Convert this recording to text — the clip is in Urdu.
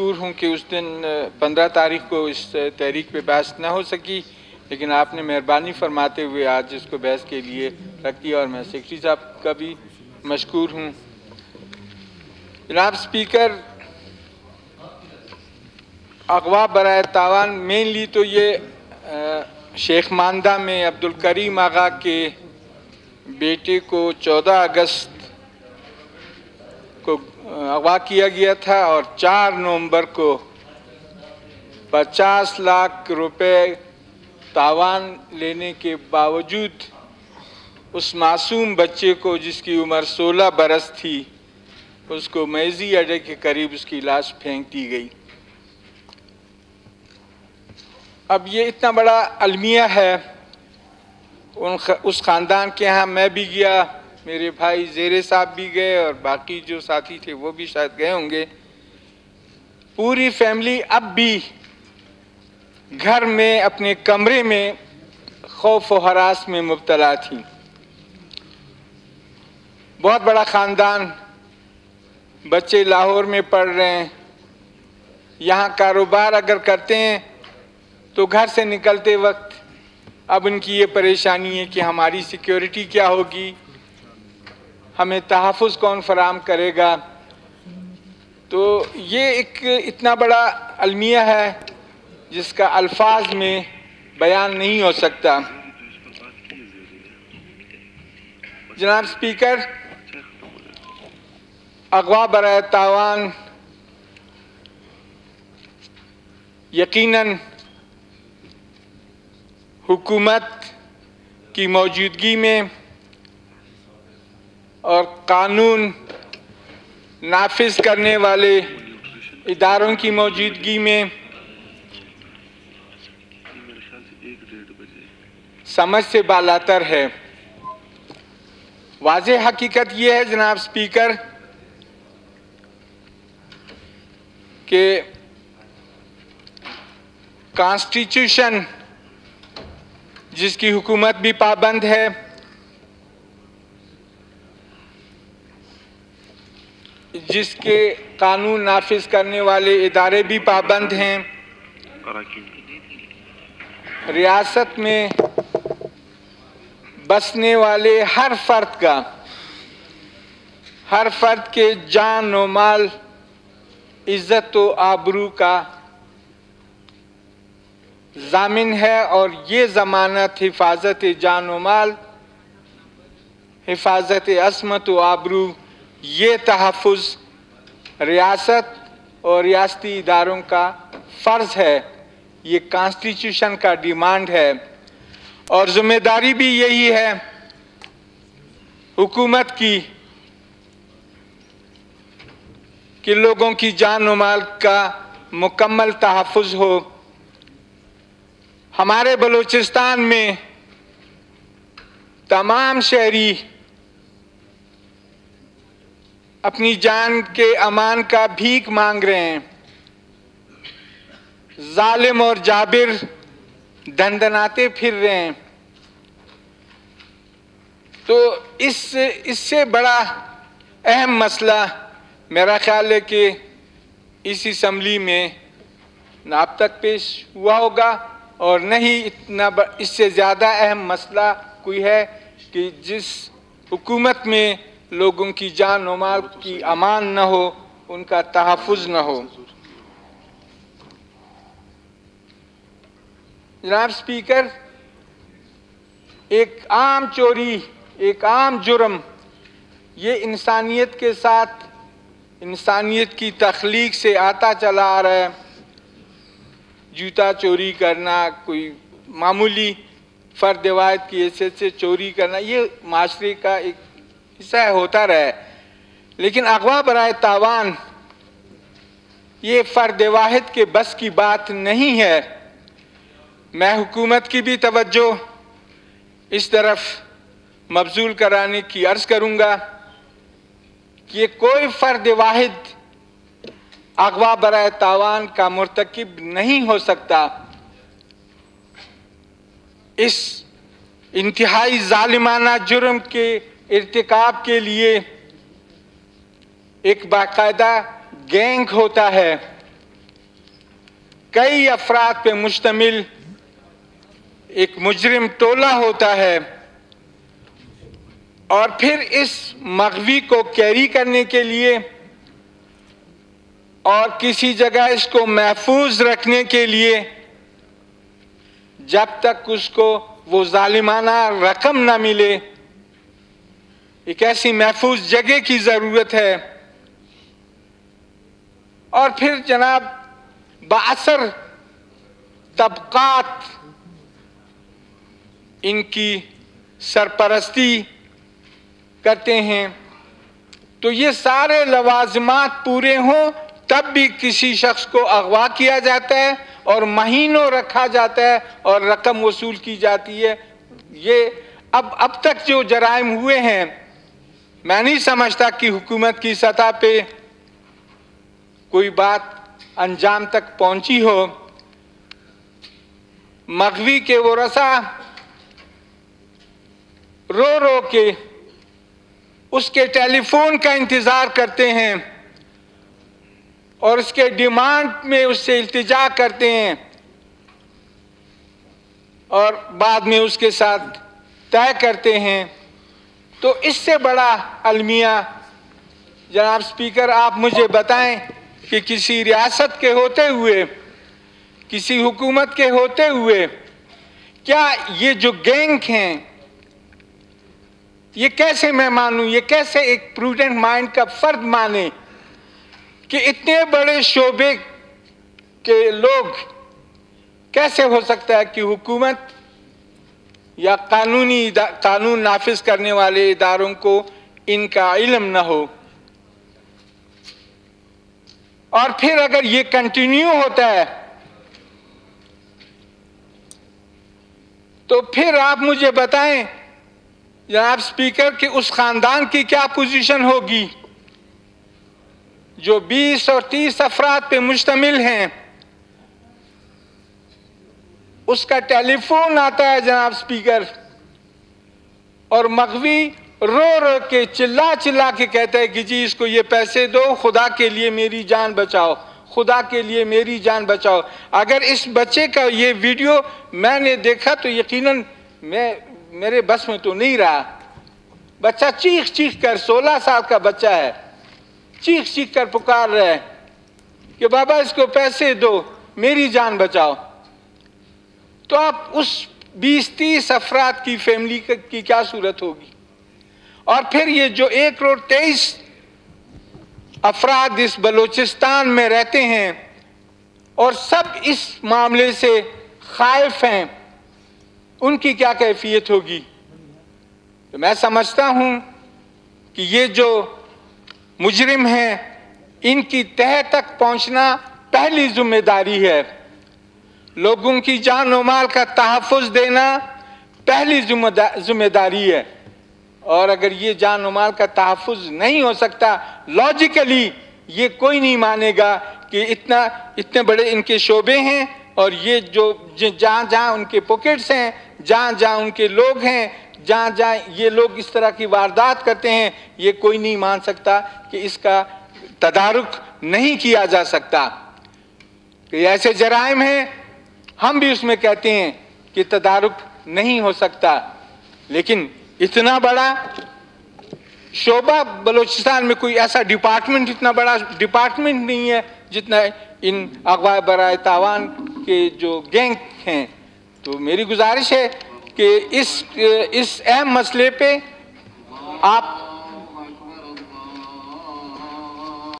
مشکور ہوں کہ اس دن پندرہ تاریخ کو اس تحریک پہ بحث نہ ہو سکی۔ لیکن آپ نے مہربانی فرماتے ہوئے آج اس کو بحث کے لیے رکھ دیا اور میں سیکرٹری صاحب کا بھی مشکور ہوں۔ جناب سپیکر، اغوا برائے تاوان، مینلی تو یہ شیخ ماندہ میں عبدالکریم آغا کے بیٹے کو چودہ اگست کو اغوا کیا گیا تھا اور چار نومبر کو پچاس لاکھ روپے تاوان لینے کے باوجود اس معصوم بچے کو جس کی عمر سولہ برس تھی، اس کو میزی اڈے کے قریب اس کی لاش پھینک دی گئی۔ اب یہ اتنا بڑا المیہ ہے، ان اس خاندان کے ہاں میں بھی گیا۔ میرے بھائی زیر صاحب بھی گئے اور باقی جو ساتھی تھے وہ بھی شاید گئے ہوں گے۔ پوری فیملی اب بھی گھر میں اپنے کمرے میں خوف و حراس میں مبتلا تھی بہت بڑا خاندان، بچے لاہور میں پڑھ رہے ہیں۔ یہاں کاروبار اگر کرتے ہیں تو گھر سے نکلتے وقت اب ان کی یہ پریشانی ہے کہ ہماری سیکیورٹی کیا ہوگی؟ ہمیں تحفظ کون فراہم کرے گا؟ تو یہ ایک اتنا بڑا المیہ ہے جس کا الفاظ میں بیان نہیں ہو سکتا۔ جناب سپیکر، اغوا برائے تاوان، یقیناً حکومت کی موجودگی میں اور قانون نافذ کرنے والے اداروں کی موجودگی میں سمجھ سے بالاتر ہے۔ واضح حقیقت یہ ہے جناب سپیکر، کہ کانسٹیٹیوشن جس کی حکومت بھی پابند ہے جس کے قانون نافذ کرنے والے ادارے بھی پابند ہیں۔ ریاست میں بسنے والے ہر فرد کا، ہر فرد کے جان و مال، عزت و آبرو کا ضامن ہے اور یہ ضمانت حفاظت جان و مال، حفاظت عصمت و آبرو یہ تحفظ ریاست اور ریاستی اداروں کا فرض ہے، یہ کانسٹیٹیوشن کا ڈیمانڈ ہے اور ذمہ داری بھی یہی ہے حکومت کی کہ لوگوں کی جان و مال کا مکمل تحفظ ہو۔ ہمارے بلوچستان میں تمام شہری اپنی جان کے امان کا بھیک مانگ رہے ہیں۔ ظالم اور جابر دندناتے پھر رہے ہیں۔ تو اس اس سے بڑا اہم مسئلہ میرا خیال ہے کہ اس اسمبلی میں نہ اب تک پیش ہوا ہوگا اور نہیں اتنا اس سے زیادہ اہم مسئلہ کوئی ہے کہ جس حکومت میں لوگوں کی جان و مال کی امان نہ ہو، ان کا تحفظ نہ ہو۔ جناب سپیکر، ایک عام چوری، ایک عام جرم، یہ انسانیت کے ساتھ انسانیت کی تخلیق سے آتا چلا آ رہا ہے۔ جوتا چوری کرنا، کوئی معمولی فرد واحد کی حیثیت سے چوری کرنا، یہ معاشرے کا ایک حصہ ہوتا رہا ہے لیکن اغوا برائے تاوان، یہ فرد واحد کے بس کی بات نہیں ہے۔ میں حکومت کی بھی توجہ اس طرف مبزول کرانے کی عرض کروں گا کہ کوئی فرد واحد اغوا برائے تاوان کا مرتکب نہیں ہو سکتا۔ اس انتہائی ظالمانہ جرم کے ارتکاب کے لیے ایک باقاعدہ گینگ ہوتا ہے۔ کئی افراد پہ مشتمل ایک مجرم ٹولہ ہوتا ہے۔ اور پھر اس مغوی کو کیری کرنے کے لیے اور کسی جگہ اس کو محفوظ رکھنے کے لیے جب تک اس کو وہ ظالمانہ رقم نہ ملے۔ ایک ایسی محفوظ جگہ کی ضرورت ہے۔ اور پھر جناب باثر طبقات ان کی سرپرستی کرتے ہیں۔ تو یہ سارے لوازمات پورے ہوں تب بھی کسی شخص کو اغوا کیا جاتا ہے اور مہینوں رکھا جاتا ہے اور رقم وصول کی جاتی ہے۔ یہ اب اب تک جو جرائم ہوئے ہیں میں نہیں سمجھتا کہ حکومت کی سطح پہ کوئی بات انجام تک پہنچی ہو۔ مغوی کے وہ رسا رو رو کے اس کے ٹیلی فون کا انتظار کرتے ہیں اور اس کے ڈیمانڈ میں اس سے التجا کرتے ہیں اور بعد میں اس کے ساتھ طے کرتے ہیں۔ تو اس سے بڑا المیہ۔ جناب سپیکر، آپ مجھے بتائیں کہ کسی ریاست کے ہوتے ہوئے، کسی حکومت کے ہوتے ہوئے، کیا یہ جو گینگ ہیں، یہ کیسے میں مانوں، یہ کیسے ایک پروڈنٹ مائنڈ کا فرد مانے کہ اتنے بڑے شعبے کے لوگ کیسے ہو سکتا ہے کہ حکومت یا قانونی قانون نافذ کرنے والے اداروں کو ان کا علم نہ ہو۔ اور پھر اگر یہ کنٹینیو ہوتا ہے، تو پھر آپ مجھے بتائیں جناب سپیکر کہ اس خاندان کی کیا پوزیشن ہوگی؟ جو بیس اور تیس افراد پہ مشتمل ہیں۔ اس کا ٹیلی فون آتا ہے جناب سپیکر، اور مغوی رو رو کے چلا چلا کے کہتا ہے کہ جی اس کو یہ پیسے دو، خدا کے لیے میری جان بچاؤ، خدا کے لیے میری جان بچاؤ۔ اگر اس بچے کا یہ ویڈیو میں نے دیکھا تو یقیناً میں، میرے بس میں تو نہیں رہا۔ بچہ چیخ چیخ کر سولہ سال کا بچہ ہے۔ چیخ چیخ کر پکار رہے کہ بابا اس کو پیسے دو، میری جان بچاؤ۔ تو آپ اس بیس تیس افراد کی فیملی کی کیا صورت ہوگی؟ اور پھر یہ جو ایک کروڑ تیئیس افراد اس بلوچستان میں رہتے ہیں اور سب اس معاملے سے خائف ہیں، ان کی کیا کیفیت ہوگی؟ تو میں سمجھتا ہوں کہ یہ جو مجرم ہیں، ان کی تہ تک پہنچنا پہلی ذمہ داری ہے۔ لوگوں کی جان و مال کا تحفظ دینا پہلی ذمہ داری ہے۔ اور اگر یہ جان و مال کا تحفظ نہیں ہو سکتا لاجیکلی یہ کوئی نہیں مانے گا کہ اتنا، اتنے بڑے ان کے شعبے ہیں اور یہ جو، جہاں جہاں ان کے پوکٹس ہیں، جہاں جہاں ان کے لوگ ہیں، جہاں جہاں یہ لوگ اس طرح کی واردات کرتے ہیں، یہ کوئی نہیں مان سکتا کہ اس کا تدارک نہیں کیا جا سکتا۔ کہ ایسے جرائم ہیں ہم بھی اس میں کہتے ہیں کہ تدارک نہیں ہو سکتا، لیکن اتنا بڑا شعبہ بلوچستان میں کوئی ایسا ڈپارٹمنٹ اتنا بڑا ڈپارٹمنٹ نہیں ہے جتنا ان اغوا برائے تاوان کے جو گینگ ہیں۔ تو میری گزارش ہے کہ اس اس اہم مسئلے پہ آپ